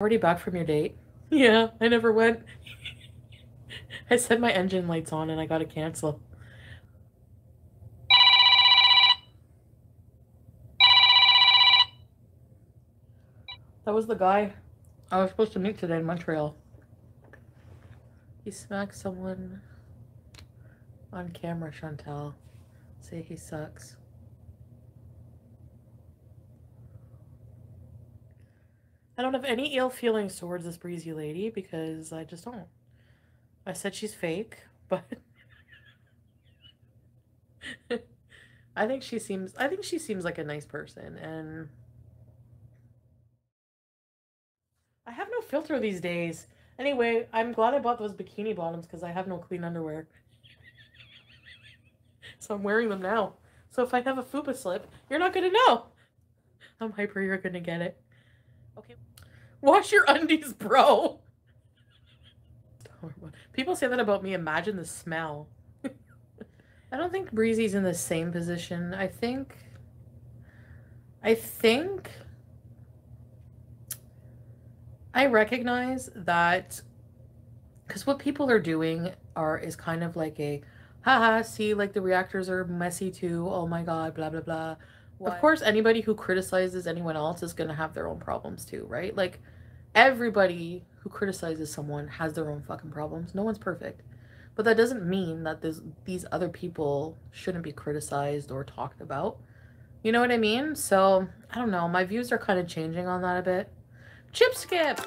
Already back from your date? Yeah, I never went. I set my engine lights on and I gotta cancel. That was the guy I was supposed to meet today in Montreal. He smacked someone on camera, Chantal. Say he sucks. I don't have any ill feelings towards this breezy lady because I just don't. I said she's fake, but I think she seems I think she seems like a nice person and I have no filter these days. Anyway, I'm glad I bought those bikini bottoms because I have no clean underwear. so I'm wearing them now. So if I have a fupa slip, you're not gonna know. I'm hyper, you're gonna get it. Okay. Wash your undies, bro. People say that about me. Imagine the smell. I don't think Breezy's in the same position. I think. I think. I recognize that because what people are doing are is kind of like a haha see like the reactors are messy too oh my god blah blah blah what? Of course, anybody who criticizes anyone else is going to have their own problems too, right? Like, everybody who criticizes someone has their own fucking problems. No one's perfect. But that doesn't mean that this, these other people shouldn't be criticized or talked about. You know what I mean? So, I don't know. My views are kind of changing on that a bit. Chip skip!